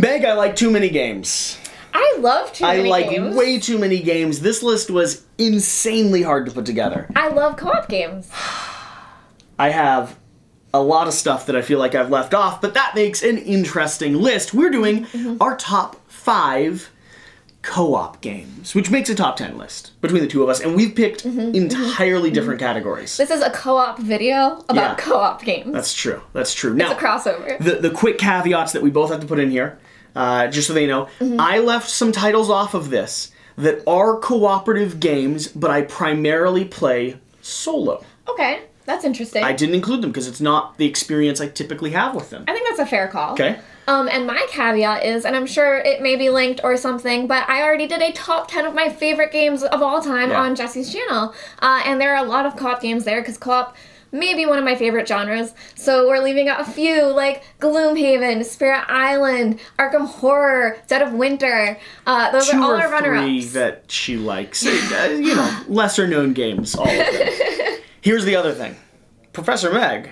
Meg, I like too many games. I love too many games. I many like games. way too many games. This list was insanely hard to put together. I love co-op games. I have a lot of stuff that I feel like I've left off, but that makes an interesting list. We're doing Mm-hmm. our top five co-op games, which makes a top ten list between the two of us, and we've picked Mm-hmm. entirely different categories. This is a co-op video about Yeah. co-op games. That's true. That's true. it's Now, a crossover. the the quick caveats that we both have to put in here, uh, just so they know. Mm-hmm. I left some titles off of this that are cooperative games, but I primarily play solo. okay, that's interesting. I didn't include them because it's not the experience I typically have with them. I think that's a fair call. Okay. Um, and my caveat is, and I'm sure it may be linked or something, but I already did a top 10 of my favorite games of all time Yeah. on Jesse's channel. Uh, and there are a lot of co op games there because co op may be one of my favorite genres. So we're leaving out a few like Gloomhaven, Spirit Island, Arkham Horror, Dead of Winter. Uh, those Two are all our runner three ups. that she likes. Uh, you know, lesser known games, all of them. Here's the other thing Professor Meg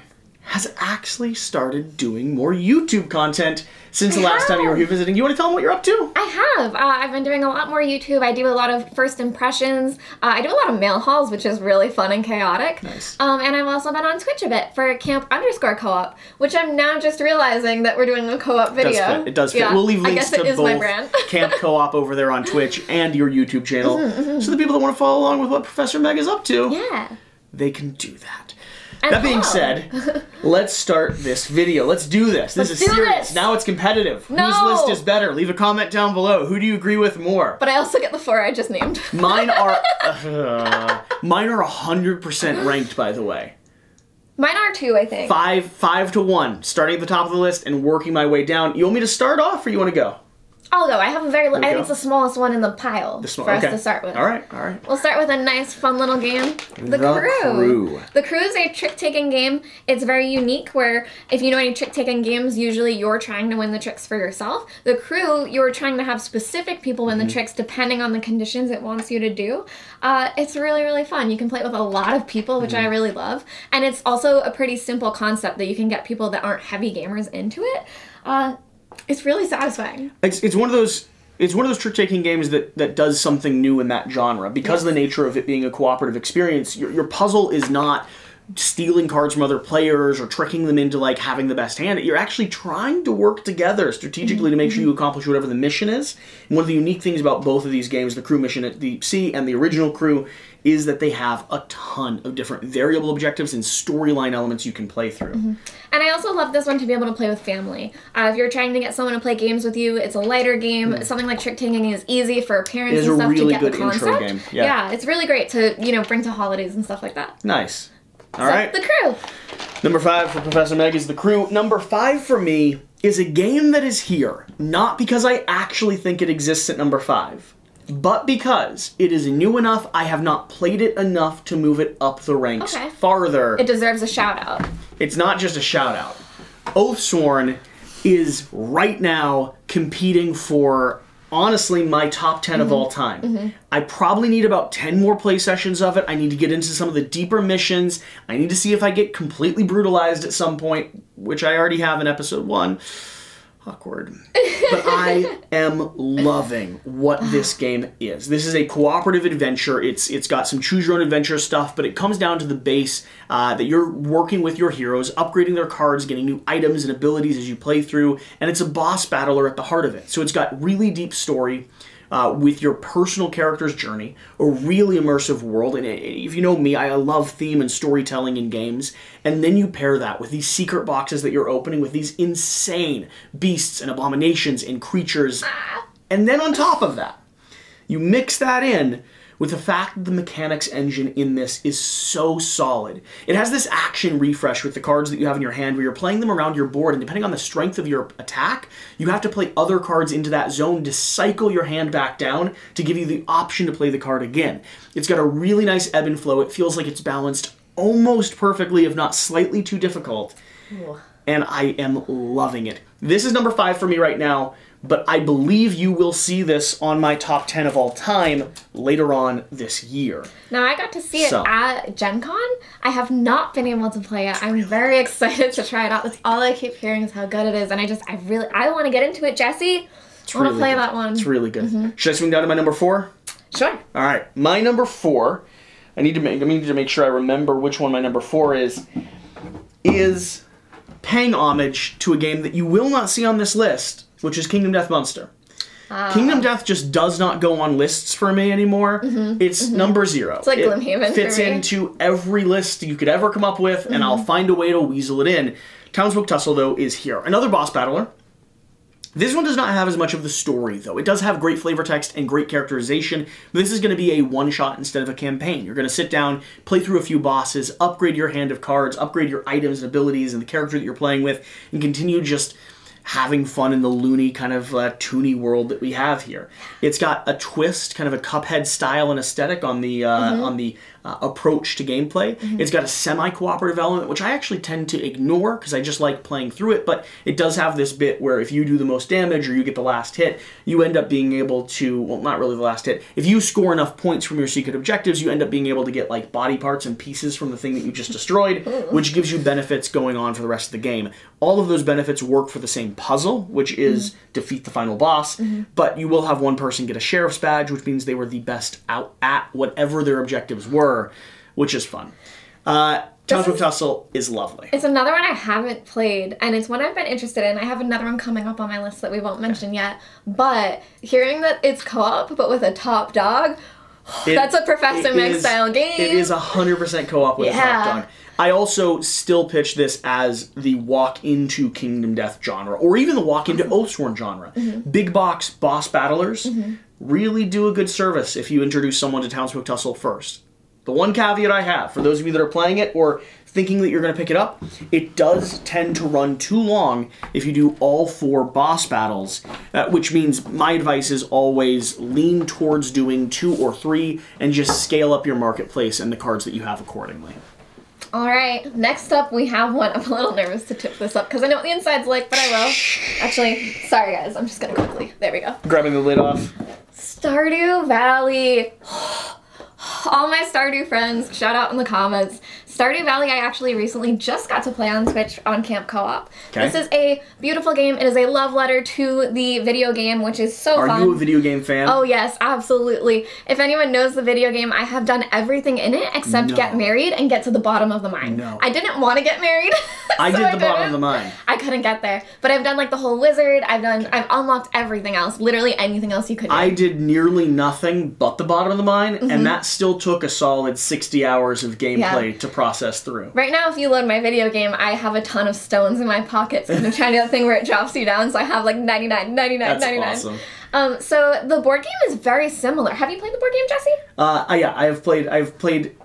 has actually started doing more YouTube content since the I last time you were here visiting. You want to tell them what you're up to? I have. Uh, I've been doing a lot more YouTube. I do a lot of first impressions. Uh, I do a lot of mail hauls, which is really fun and chaotic. Nice. Um, and I've also been on Twitch a bit for Camp underscore co-op, which I'm now just realizing that we're doing a co-op It video. does fit. It does fit. Yeah, We'll leave I links it to both brand. Camp Co-op over there on Twitch and your YouTube channel, Mm-hmm, so the people that want to follow along with what Professor Meg is up to, yeah. they can do that. And That being said, let's start this video. Let's do this. This Let's is serious. this. Now it's competitive. Whose list is better? Leave a comment down below. Who do you agree with more? But I also get the four I just named. Mine are uh, mine are hundred percent ranked. By the way, Mine are two, I think. five five to one, starting at the top of the list and working my way down. You want me to start off, or you want to go? I'll go. I have a very. I think go. it's the smallest one in the pile small- for us to start with. All right, all right. We'll start with a nice, fun little game. The, The Crew. Crew. The Crew is a trick taking game. It's very unique where, if you know any trick taking games, usually you're trying to win the tricks for yourself. The Crew, you're trying to have specific people win Mm-hmm. the tricks depending on the conditions it wants you to do. Uh, it's really, really fun. You can play it with a lot of people, which I Mm-hmm. really love. And it's also a pretty simple concept that you can get people that aren't heavy gamers into it. Uh, it's really satisfying. It's, it's one of those. It's one of those trick-taking games that, that does something new in that genre because of the nature of it being a cooperative experience. Your, your puzzle is not stealing cards from other players or tricking them into like having the best hand. You're actually trying to work together strategically to make sure mm-hmm. you accomplish whatever the mission is. And one of the unique things about both of these games, the crew mission at Deep Sea and the original crew, is that they have a ton of different variable objectives and storyline elements you can play through. Mm-hmm. And I also love this one to be able to play with family. Uh, if you're trying to get someone to play games with you, it's a lighter game. Mm-hmm. Something like trick taking is easy for parents and a stuff really to get good the intro concept. game, yeah. it's really great to you know bring to holidays and stuff like that. Nice. All So, right. the crew. Number five for Professor Meg is The Crew. Number five for me is a game that is here, not because I actually think it exists at number five, but because it is new enough, I have not played it enough to move it up the ranks Okay. farther. It deserves a shout out. it's not just a shout out. Oathsworn is right now competing for honestly my top 10 of mm-hmm. all time. Mm-hmm. I probably need about 10 more play sessions of it. I need to get into some of the deeper missions. I need to see if I get completely brutalized at some point, which I already have in episode 1. Awkward. But I am loving what this game is. This is a cooperative adventure. It's it's got some choose your own adventure stuff, but it comes down to the base uh, that you're working with your heroes, upgrading their cards, getting new items and abilities as you play through, and it's a boss battler at the heart of it. So it's got really deep story. Uh, with your personal character's journey, a really immersive world. And if you know me, I love theme and storytelling in games. And then you pair that with these secret boxes that you're opening with these insane beasts and abominations and creatures. And then on top of that, you mix that in with the fact that the mechanics engine in this is so solid. It has this action refresh with the cards that you have in your hand where you're playing them around your board, and depending on the strength of your attack, you have to play other cards into that zone to cycle your hand back down to give you the option to play the card again. It's got a really nice ebb and flow. It feels like it's balanced almost perfectly, if not slightly too difficult and I am loving it. This is number five for me right now, but I believe you will see this on my top 10 of all time later on this year. Now I got to see it So. at Gen Con. I have not been able to play it. I'm very excited to try it out. That's all I keep hearing is how good it is, and I just I really I want to get into it, Jesse. I want to really play good. that one. It's really good. Mm-hmm. Should I swing down to my number four? Sure. All right, my number four. I need to make. I need to make sure I remember which one my number four is. Is paying homage to a game that you will not see on this list, which is Kingdom Death Monster. Ah. Kingdom Death just does not go on lists for me anymore. It's number zero. It's Mm-hmm. like Gloomhaven for Fits. Mm-hmm. into every list you could ever come up with, and I'll find a way to weasel it in. Townsfolk Tussle, though, is here. Another boss battler. This one does not have as much of the story, though. It does have great flavor text and great characterization, but this is going to be a one shot instead of a campaign. You're going to sit down, play through a few bosses, upgrade your hand of cards, upgrade your items and abilities and the character that you're playing with, and continue just having fun in the loony kind of uh, toony world that we have here. It's got a twist, kind of a Cuphead style and aesthetic on the uh, on the uh, approach to gameplay. Mm-hmm. It's got a semi-cooperative element, which I actually tend to ignore because I just like playing through it. But it does have this bit where if you do the most damage or you get the last hit, you end up being able to well, not really the last hit. If you score enough points from your secret objectives, you end up being able to get like body parts and pieces from the thing that you just destroyed, which gives you benefits going on for the rest of the game. All of those benefits work for the same puzzle, which mm-hmm. is defeat the final boss. Mm-hmm. But you will have one person get a sheriff's badge, which means they were the best out at whatever their objectives were, which is fun. Uh, Townsfolk is- Tussle is lovely. It's another one I haven't played, and it's one I've been interested in. I have another one coming up on my list that we won't mention yet. But hearing that it's co-op, but with a top dog, It- that's a Professor Meg's is- style game. It is hundred percent co-op with a top dog. I also still pitch this as the walk into Kingdom Death genre, or even the walk into Oathsworn genre. Mm-hmm. Big box boss battlers really do a good service if you introduce someone to Townsfolk Tussle first. The one caveat I have for those of you that are playing it or thinking that you're going to pick it up, it does tend to run too long if you do all four boss battles, uh, which means my advice is always lean towards doing two or three and just scale up your marketplace and the cards that you have accordingly. All right, next up we have one. I'm a little nervous to tip this up because I know what the inside's like, but I will. Actually, sorry guys, I'm just gonna quickly. There we go. Grabbing the lid off. Stardew Valley. All my Stardew friends, shout out in the comments. Stardew Valley, I actually recently just got to play on Switch on Camp Co-op. Okay. This is a beautiful game. It is a love letter to the video game, which is so Are fun. you a video game fan? Oh yes, absolutely. If anyone knows the video game, I have done everything in it except No. get married and get to the bottom of the mine. No. I didn't want to get married. I did the bottom of the mine. I couldn't get there, but I've done like the whole wizard. I've done. I've unlocked everything else. Literally anything else you could. Do. I did nearly nothing but the bottom of the mine, Mm-hmm. and that still took a solid 60 hours of gameplay to process through. Right now, if you load my video game, I have a ton of stones in my pockets because I'm trying to do that thing where it drops you down. So I have like 99, 99, That's 99. awesome. Um, so the board game is very similar. Have you played the board game, Jesse? Uh, I- yeah, I have played. I've played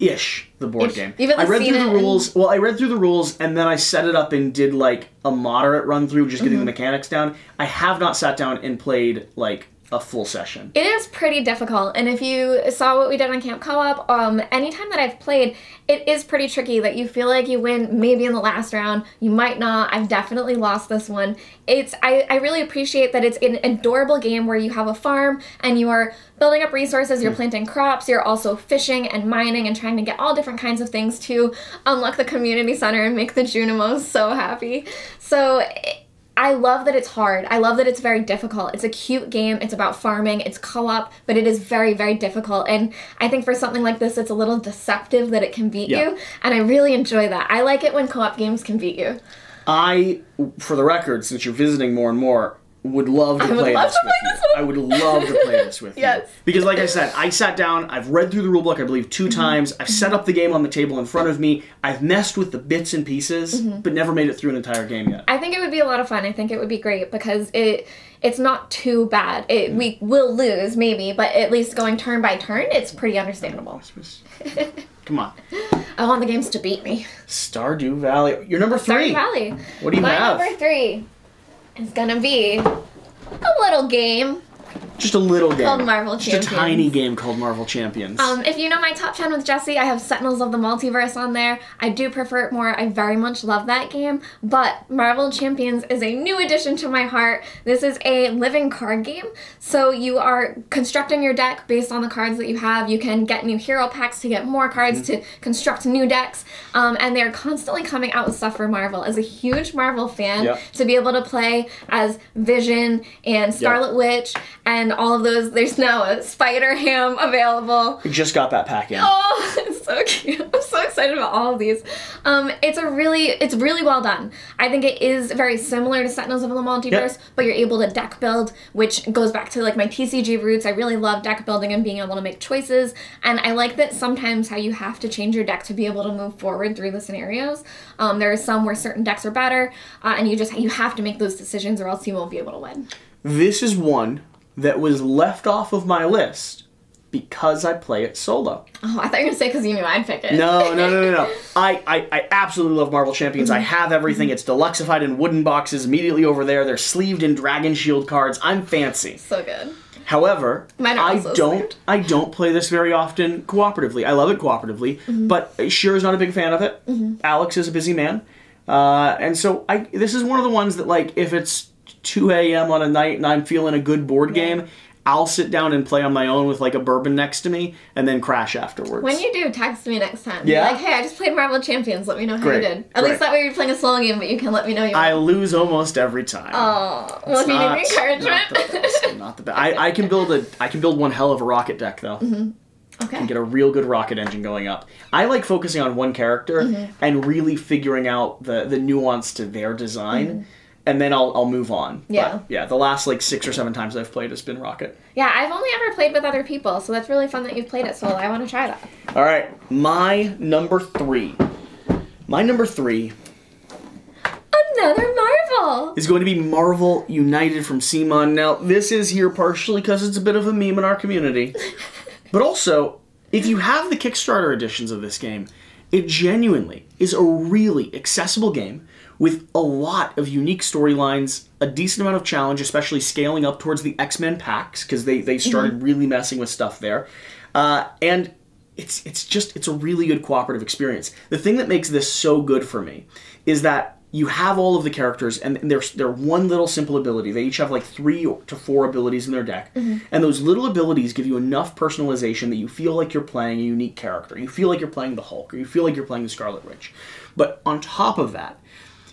ish the board Ish. game. I read through the and- rules. Well, I read through the rules and then I set it up and did like a moderate run through, just Mm-hmm. getting the mechanics down. I have not sat down and played like a full session. It is pretty difficult, and if you saw what we did on Camp Co-op, um, anytime that I've played, it is pretty tricky. That you feel like you win maybe in the last round, you might not. I've definitely lost this one. It's I, I really appreciate that it's an adorable game where you have a farm and you are building up resources. You're planting crops. You're also fishing and mining and trying to get all different kinds of things to unlock the community center and make the Junimos so happy. So. It, I love that it's hard. I love that it's very difficult. It's a cute game. It's about farming. It's co-op, but it is very, very difficult. And I think for something like this, it's a little deceptive that it can beat Yeah. you. And I really enjoy that. I like it when co-op games can beat you. I, for the record, since you're visiting more and more, would love to play love this to with play you. this with I would love to play this with Yes. you. Because, like I said, I sat down, I've read through the rulebook, I believe, 2 Mm-hmm. times. I've set up the game on the table in front of me. I've messed with the bits and pieces, Mm-hmm. but never made it through an entire game yet. I think it would be a lot of fun. I think it would be great because it it's not too bad. It we will lose maybe, but at least going turn by turn, it's pretty understandable. Come on. I want the games to beat me. Stardew Valley. You're number 3. Stardew three. Valley. What do you My have? number three is gonna be a little game Just a little game. Called Marvel Just Champions. a tiny game called Marvel Champions. Um, if you know my top 10 with Jesse, I have Sentinels of the Multiverse on there. I do prefer it more. I very much love that game. But Marvel Champions is a new addition to my heart. This is a living card game. So you are constructing your deck based on the cards that you have. You can get new hero packs to get more cards to construct new decks. Um, and they're constantly coming out with stuff for Marvel. As a huge Marvel fan, Yep. to be able to play as Vision and Scarlet Witch and all of those, there's now a Spider Ham available. We just got that pack in. Oh, it's so cute. I'm so excited about all of these. Um, it's a really, it's really well done. I think it is very similar to Sentinels of the Multiverse, Yep. but you're able to deck build, which goes back to like my TCG roots. I really love deck building and being able to make choices. And I like that sometimes how you have to change your deck to be able to move forward through the scenarios. Um, there are some where certain decks are better, uh, and you just you have to make those decisions, or else you won't be able to win. This is one that was left off of my list because I play it solo. Oh, I thought you were gonna say because you knew I'd pick it. No, no, no, no, no. I, I, I absolutely love Marvel Champions. Mm-hmm. I have everything. It's deluxified in wooden boxes immediately over there. They're sleeved in Dragon Shield cards. I'm fancy. So good. However, I don't sleeved. I don't play this very often cooperatively. I love it cooperatively, Mm-hmm. but Sheer is not a big fan of it. Alex is a busy man, uh, and so I this is one of the ones that like if it's 2 a.m. on a night and I'm feeling a good board game, I'll sit down and play on my own with like a bourbon next to me and then crash afterwards. When you do, text me next time. Yeah? Like, hey, I just played Marvel Champions. Let me know how Great, you did. At great. least that way you're playing a solo game, but you can let me know you. I lose almost every time. Oh, well, if you need encouragement. Not the best. Not the best. I, I can build a I can build one hell of a rocket deck though. okay. And get a real good rocket engine going up. I like focusing on one character Mm-hmm. and really figuring out the the nuance to their design, and then I'll I'll move on. Yeah. But, yeah. The last like six or seven times I've played has been rocket. Yeah, I've only ever played with other people, so that's really fun that you've played it solo. I want to try that. All right, my number three. My number three Another Marvel. is going to be Marvel United from CMON. Now, this is here partially because it's a bit of a meme in our community, but also, if you have the Kickstarter editions of this game, it genuinely is a really accessible game with a lot of unique storylines, a decent amount of challenge, especially scaling up towards the X Men packs because they they started really messing with stuff there, uh, and it's it's just it's a really good cooperative experience. The thing that makes this so good for me is that you have all of the characters and they're they're one little simple ability. They each have like 3 to 4 abilities in their deck. And those little abilities give you enough personalization that you feel like you're playing a unique character. You feel like you're playing the Hulk or you feel like you're playing the Scarlet Witch. But on top of that,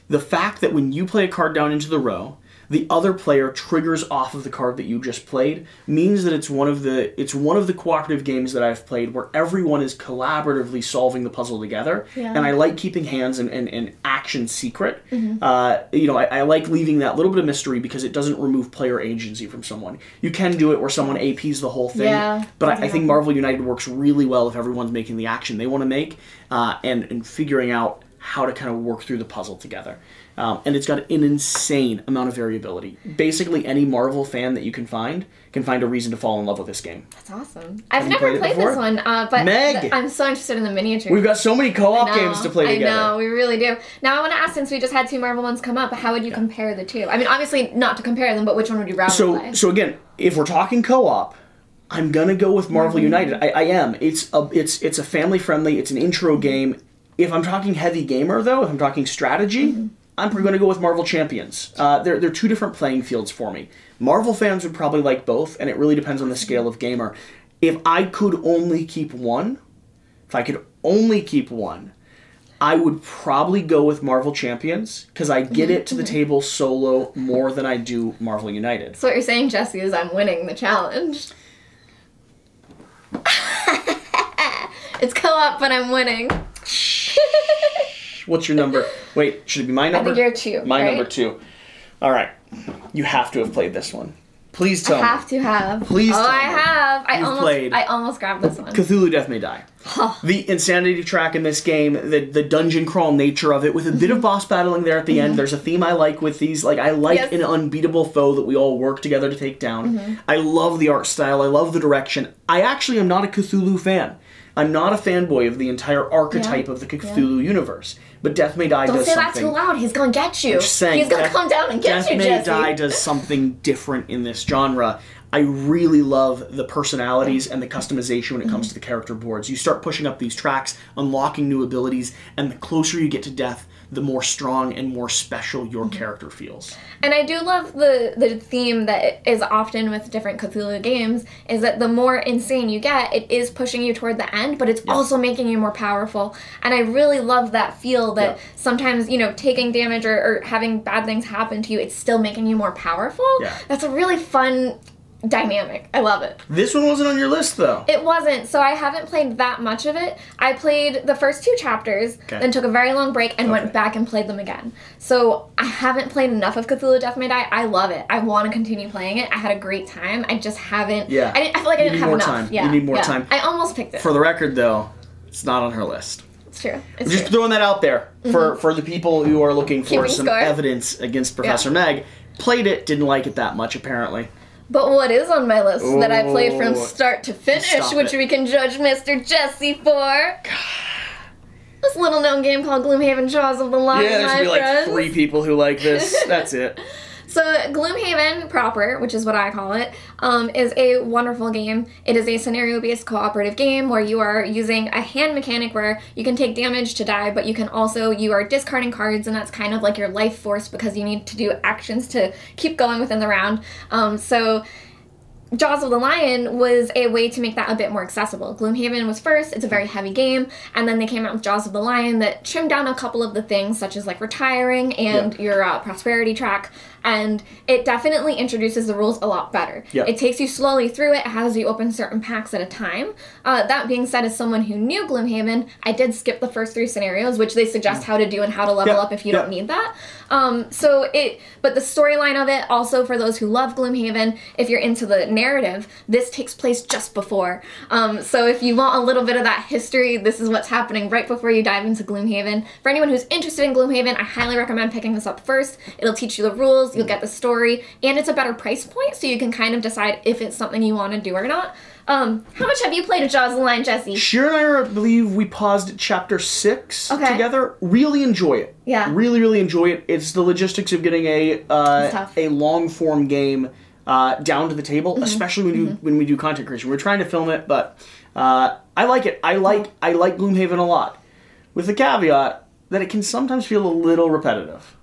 the fact that when you play a card down into the row, the other player triggers off of the card that you just played means that it's one of the it's one of the cooperative games that I've played where everyone is collaboratively solving the puzzle together. Yeah. And I like keeping hands and, and, and action secret. Mm-hmm. Uh, you know, I, I like leaving that little bit of mystery because it doesn't remove player agency from someone. You can do it where someone APs the whole thing. Yeah, But I, I think. Marvel United works really well if everyone's making the action they want to make uh, and, and figuring out how to kind of work through the puzzle together. Um, and it's got an insane amount of variability. Basically, any Marvel fan that you can find can find a reason to fall in love with this game. That's awesome. I've you never played played, this one, uh, but Meg! th- I'm so interested in the miniature. We've got so many co-op games to play together. I know, we really do. Now I want to ask, since we just had two Marvel ones come up, how would you compare the two? I mean, obviously not to compare them, but which one would you rather So, play? so again, if we're talking co-op, I'm gonna go with Marvel United. I, I am. It's a it's it's a family friendly. It's an intro game. If I'm talking heavy gamer though, if I'm talking strategy, I'm going to go with Marvel Champions. Uh, they're they're two different playing fields for me. Marvel fans would probably like both, and it really depends on the scale of gamer. If I could only keep one, if I could only keep one, I would probably go with Marvel Champions because I get it to the table solo more than I do Marvel United. so what you're saying, Jesse, is I'm winning the challenge. it's co-op, but I'm winning. What's your number? Wait, should it be my I number? think you're two. my right? number two. All right, you have to have played this one. Please tell me. Have to have. Please Oh, tell I me have. I you've almost. played I almost grabbed this one. Cthulhu Death May Die. The insanity track in this game, the the dungeon crawl nature of it, with a bit of mm-hmm. boss battling there at the end. Mm-hmm. There's a theme I like with these. Like I like Yes. an unbeatable foe that we all work together to take down. Mm-hmm. I love the art style. I love the direction. I actually am not a Cthulhu fan. I'm not a fanboy of the entire archetype Yeah. of the Cthulhu universe. But Death May Die Don't does say that too loud. He's gonna get you. Saying, He's gonna Death- come down and get Death you, May Jesse. Die does something different in this genre. I really love the personalities and the customization when it comes mm-hmm. to the character boards. You start pushing up these tracks, unlocking new abilities, and the closer you get to death, the more strong and more special your mm-hmm. character feels. And I do love the the theme that is often with different Cthulhu games is that the more insane you get, it is pushing you toward the end, but it's also making you more powerful. And I really love that feel that Yeah. sometimes, you know, taking damage or, or having bad things happen to you, it's still making you more powerful. Yeah. That's a really fun dynamic. I love it. This one wasn't on your list though. It wasn't, so I haven't played that much of it. I played the first two chapters, Okay. then took a very long break and Okay. went back and played them again. So I haven't played enough of Cthulhu Death May Die. I love it. I want to continue playing it. I had a great time. I just haven't. Yeah. I, I feel like I didn't need have more enough. time. You need more yeah. time. I almost picked it. For the record though, it's not on her list. it's true. It's Just true. throwing that out there for mm-hmm. for the people who are looking for Keeping some score. evidence against Professor Meg. Played it, didn't like it that much apparently. But what is on my list that I played from start to finish, which it. we can judge Mr. Jesse for? This little known game called Gloomhaven Jaws of the Lion, Yeah, there's gonna be like three people who like this. That's it. So, Gloomhaven proper, which is what I call it, um, is a wonderful game. It is a scenario based cooperative game where you are using a hand mechanic where you can take damage to die, but you can also, you are discarding cards, and that's kind of like your life force because you need to do actions to keep going within the round. Um, so, Jaws of the Lion was a way to make that a bit more accessible. Gloomhaven was first, it's a very heavy game, and then they came out with Jaws of the Lion that trimmed down a couple of the things, such as like retiring and Yeah. your uh, prosperity track, and it definitely introduces the rules a lot better. It takes you slowly through it, it has you open certain packs at a time. Uh, that being said, as someone who knew Gloomhaven, I did skip the first three scenarios, which they suggest how to do and how to level up if you don't need that. Um, so it, but the storyline of it, also for those who love Gloomhaven, if you're into the narrative, this takes place just before. Um, so if you want a little bit of that history, this is what's happening right before you dive into Gloomhaven. For anyone who's interested in Gloomhaven, I highly recommend picking this up first. It'll teach you the rules, you'll get the story, and it's a better price point, so you can kind of decide if it's something you want to do or not. Um, how much have you played of Jaws the Lion, Jesse? Sheer and I I believe we paused at chapter six Okay. together. Really enjoy it. Yeah. Really, really enjoy it. It's the logistics of getting a uh, a long form game uh, down to the table, Mm-hmm. especially when you when we do content creation. We're trying to film it, but uh, I like it. I like I like Gloomhaven a lot, with the caveat that it can sometimes feel a little repetitive.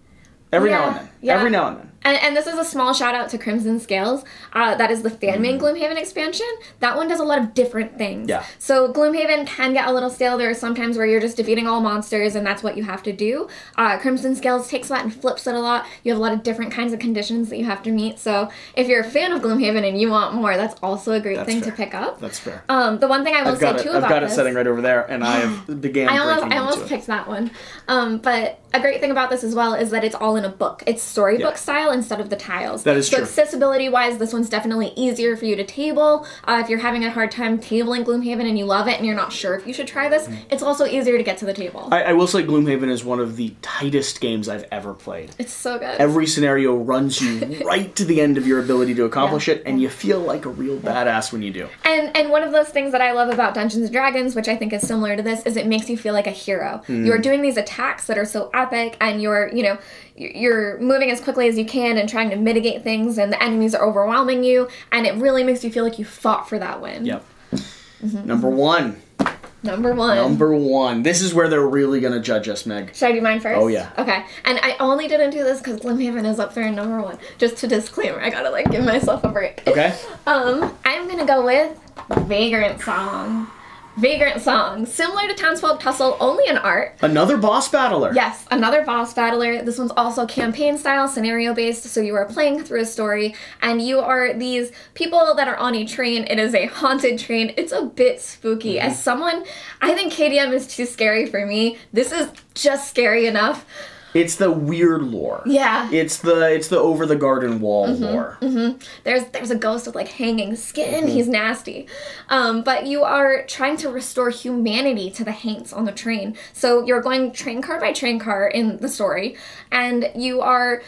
Every now and then. yeah. Every now and then. And, and this is a small shout out to Crimson Scales. Uh, that is the fan made Gloomhaven expansion. That one does a lot of different things. Yeah. So Gloomhaven can get a little stale. There are some times where you're just defeating all monsters and that's what you have to do. Uh, Crimson Scales takes that and flips it a lot. You have a lot of different kinds of conditions that you have to meet. So if you're a fan of Gloomhaven and you want more, that's also a great That's thing fair. to pick up. That's fair. Um, the one thing I will I've got say it. too I've about got it this, setting right over there, and I have began I almost, I almost into it. picked that one. Um, but a great thing about this as well is that it's all in a book. It's storybook Yeah. style instead of the tiles. That is so true. accessibility wise, this one's definitely easier for you to table. Uh, if you're having a hard time tabling Gloomhaven and you love it and you're not sure if you should try this, it's also easier to get to the table. I, I will say Gloomhaven is one of the tightest games I've ever played. it's so good. Every scenario runs you right to the end of your ability to accomplish Yeah. it, and you feel like a real badass when you do. And and one of those things that I love about Dungeons and Dragons, which I think is similar to this, is it makes you feel like a hero. Hmm. You're doing these attacks that are so epic, and you're you know you're moving as quickly as you can and trying to mitigate things, and the enemies are overwhelming you, and it really makes you feel like you fought for that win. Yep. Mm-hmm. Number one. Number one. Number one. This is where they're really gonna judge us, Meg. Should I do mine first? Oh, yeah. Okay. And I only didn't do this because Gloomhaven is up there in number one. Just to disclaimer, I gotta like give myself a break. Okay. Um, I'm gonna go with Vagrant Song. Vagrant Song, similar to Townsfolk Tussle, only in art. Another boss battler. Yes, another boss battler. This one's also campaign style, scenario based, so you are playing through a story, and you are these people that are on a train. It is a haunted train. It's a bit spooky. As mm-hmm. someone, I think KDM is too scary for me. This is just scary enough. It's the weird lore. Yeah. It's the it's the over the garden wall Mm-hmm, lore. There's there's a ghost with like hanging skin. He's nasty. Um, but you are trying to restore humanity to the Haints on the train. So you're going train car by train car in the story, and you are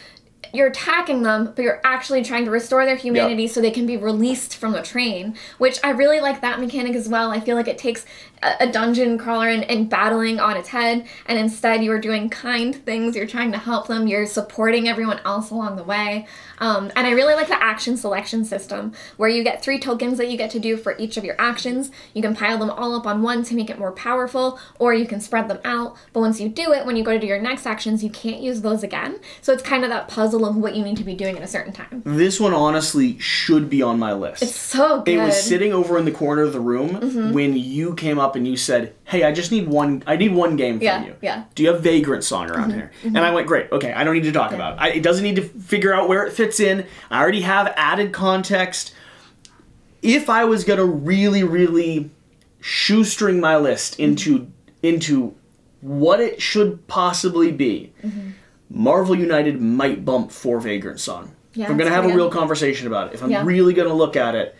you're attacking them, but you're actually trying to restore their humanity so they can be released from the train. Which I really like that mechanic as well. I feel like it takes a, a dungeon crawler and, and battling on its head, and instead you are doing kind things. You're trying to help them. You're supporting everyone else along the way. Um, and I really like the action selection system where you get three tokens that you get to do for each of your actions. You can pile them all up on one to make it more powerful, or you can spread them out. But once you do it, when you go to do your next actions, you can't use those again. So it's kind of that puzzle of what you need to be doing at a certain time. This one honestly should be on my list. It's so good. It was sitting over in the corner of the room Mm-hmm. when you came up and you said, "Hey, I just need one. I need one game from Yeah, you. yeah. Do you have Vagrant Song around here?" And I went, "Great. Okay, I don't need to talk about it. I, it doesn't need to figure out where it fits in. I already have added context. If I was gonna really, really shoestring my list into into what it should possibly be, Mm-hmm. Marvel United might bump for Vagrant Song. Yeah, if I'm gonna have a real conversation about it, if I'm Yeah. really gonna look at it,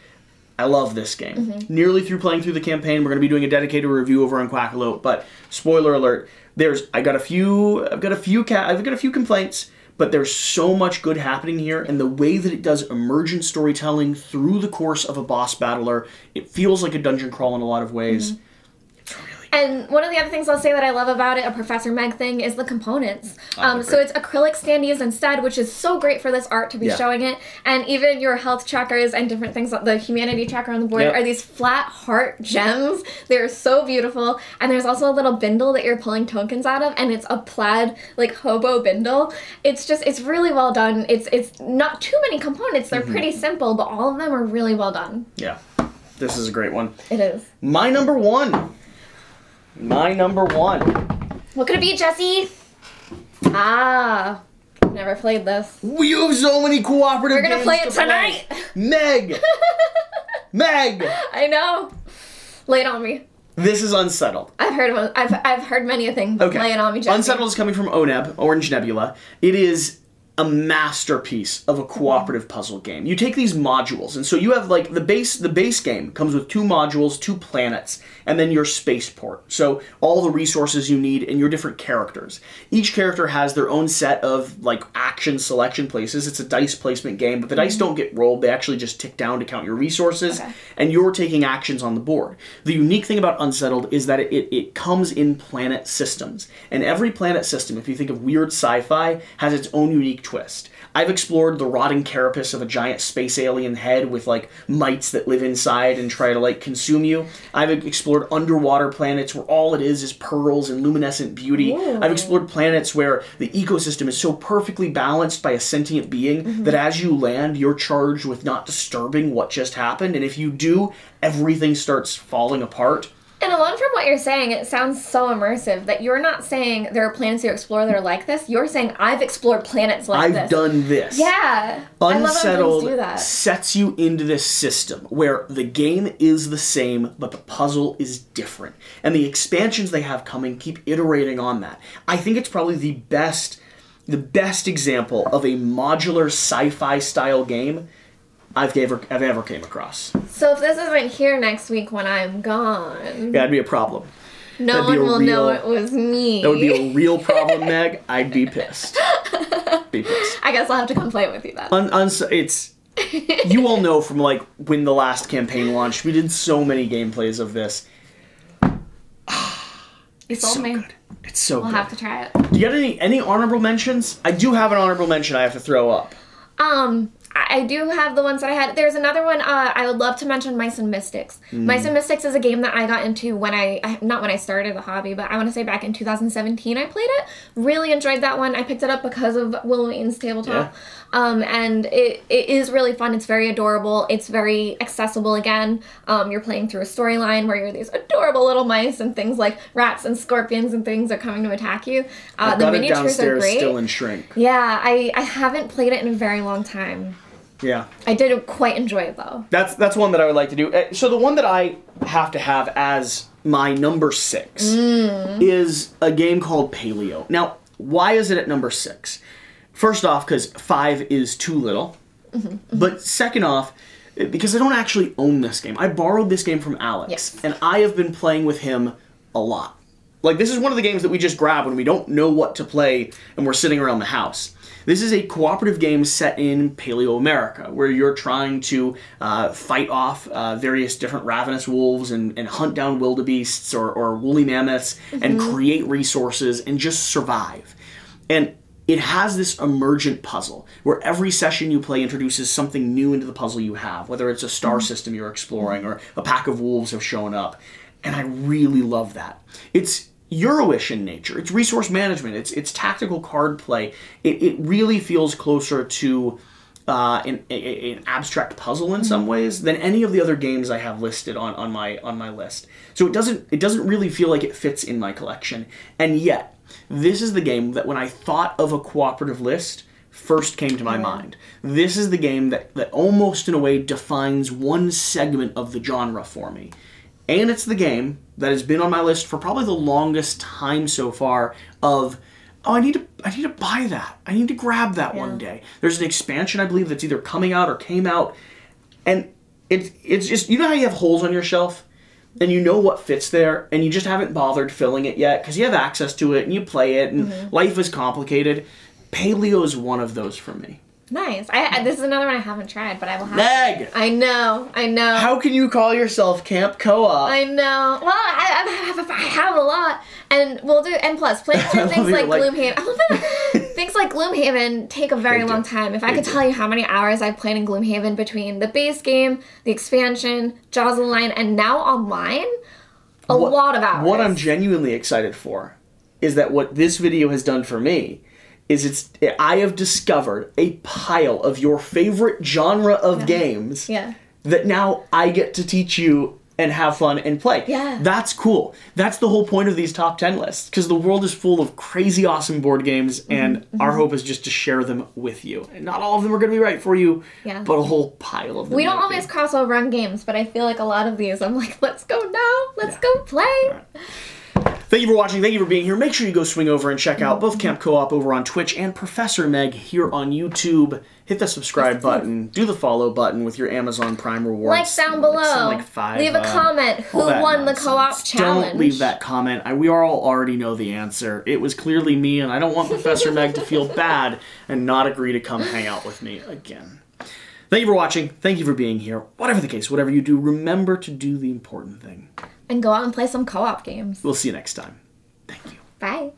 I love this game. Mm-hmm. Nearly through playing through the campaign, we're gonna be doing a dedicated review over on Quackalope. But spoiler alert: there's I got a few I've got a few ca- I've got a few complaints, but there's so much good happening here, and the way that it does emergent storytelling through the course of a boss battler, it feels like a dungeon crawl in a lot of ways. Mm-hmm. And one of the other things I'll say that I love about it, a Professor Meg thing, is the components. Um, so it's acrylic standees instead, which is so great for this art to be Yeah. showing it. And even your health trackers and different things, the humanity tracker on the board, Yep. are these flat heart gems. They're so beautiful. And there's also a little bindle that you're pulling tokens out of, and it's a plaid like hobo bindle. It's just it's really well done. It's it's not too many components. They're pretty simple, but all of them are really well done. yeah. This is a great one. It is. My number one. My number one. What could it be, Jesse? Ah, never played this. We have so many cooperative We're gonna play it to tonight. Meg! Meg! I know. Lay it on me. This is Unsettled. I've heard of, I've I've heard many a thing, Okay. lay it on me, Jesse. Unsettled is coming from ONEB, Orange Nebula. It is a masterpiece of a cooperative puzzle game. You take these modules, and so you have like the base the base game comes with two modules, two planets, and then your spaceport. So all the resources you need and your different characters. Each character has their own set of like action selection places. It's a dice placement game, but the dice mm-hmm. don't get rolled. They actually just tick down to count your resources, Okay. and you're taking actions on the board. The unique thing about Unsettled is that it, it, it comes in planet systems. And every planet system, if you think of weird sci fi, has its own unique twist. I've explored the rotting carapace of a giant space alien head with like mites that live inside and try to like consume you. I've explored underwater planets where all it is is pearls and luminescent beauty. Ooh. I've explored planets where the ecosystem is so perfectly balanced by a sentient being mm-hmm. that as you land, you're charged with not disturbing what just happened. And if you do, everything starts falling apart. And alone from what you're saying, it sounds so immersive that you're not saying there are planets you explore that are like this. You're saying I've explored planets like this. I've done this. Yeah. I love when games Unsettled do that. sets you into this system where the game is the same, but the puzzle is different. And the expansions they have coming keep iterating on that. I think it's probably the best the best example of a modular sci-fi style game I've ever I've ever came across. So if this isn't here next week when I'm gone, That'd be a problem. no that'd one will know it was me. That would be a real problem, Meg. I'd be pissed. Be pissed. I guess I'll have to come play with you then. Un- it's you all know from like when the last campaign launched, we did so many gameplays of this. You sold so me. good. It's so We'll good. have to try it. Do you got any any honorable mentions? I do have an honorable mention I have to throw up. Um, I do have the ones that I had. There's another one. Uh, I would love to mention Mice and Mystics. Mm. Mice and Mystics is a game that I got into when I, not when I started the hobby, but I want to say back in 2017 I played it. Really enjoyed that one. I picked it up because of Wil Wheaton's tabletop. Yeah. Um, and it, it is really fun. It's very adorable. It's very accessible again. Um, you're playing through a storyline where you're these adorable little mice and things like rats and scorpions and things are coming to attack you. Uh, the miniatures are downstairs great. still in shrink. Yeah, I, I haven't played it in a very long time. Yeah. I did quite enjoy it though. That's that's one that I would like to do. Uh, So the one that I have to have as my number six is a game called Paleo. Now, why is it at number six? First off, because five is too little. But second off, uh, because I don't actually own this game. I borrowed this game from Alex, Yes. and I have been playing with him a lot. Like this is one of the games that we just grab when we don't know what to play and we're sitting around the house. This is a cooperative game set in Paleo America, where you're trying to uh, fight off uh, various different ravenous wolves and, and hunt down wildebeests or, or woolly mammoths and create resources and just survive. And it has this emergent puzzle where every session you play introduces something new into the puzzle you have, whether it's a star system you're exploring or a pack of wolves have shown up. And I really love that. It's Euroish in nature. It's resource management. It's it's tactical card play. It, it really feels closer to uh, an, a, an abstract puzzle in some ways than any of the other games I have listed on, on my on my list. So it doesn't it doesn't really feel like it fits in my collection. And yet, this is the game that when I thought of a cooperative list first came to my mind. This is the game that, that almost in a way defines one segment of the genre for me. And it's the game that has been on my list for probably the longest time so far of oh I need to I need to buy that. I need to grab that one day. There's an expansion I believe that's either coming out or came out and it's it's just you know how you have holes on your shelf and you know what fits there and you just haven't bothered filling it yet because you have access to it and you play it and mm-hmm. life is complicated. Paleo is one of those for me. Nice. I, I this is another one I haven't tried, but I will have. Meg! I know. I know. How can you call yourself Camp Co-op? I know. Well, I, I, have, I have a lot, and we'll do. And plus, playing through things like, like- Gloomhaven. I love that. things like Gloomhaven take a very long time. If I could tell you how many hours I've played in Gloomhaven between the base game, the expansion, Jaws of the Lion, and now online, a What- lot of hours. What I'm genuinely excited for is that what this video has done for me is it's I have discovered a pile of your favorite genre of games yeah. that now I get to teach you and have fun and play. Yeah. That's cool. That's the whole point of these top 10 lists because the world is full of crazy awesome board games Mm-hmm, and our hope is just to share them with you. And not all of them are going to be right for you, Yeah. but a whole pile of them. We don't always be. cross over on games, but I feel like a lot of these, I'm like, let's go now, let's go play. Thank you for watching. Thank you for being here. Make sure you go swing over and check out both Camp Co-op over on Twitch and Professor Meg here on YouTube. Hit the subscribe button, do the follow button with your Amazon Prime rewards. Like down below. Like, five, Leave a uh, comment. Who won the co-op challenge? Don't leave that comment. I, we all already know the answer. It was clearly me, and I don't want Professor Meg to feel bad and not agree to come hang out with me again. Thank you for watching. Thank you for being here. Whatever the case, whatever you do, remember to do the important thing. And go out and play some co-op games. We'll see you next time. Thank you. Bye.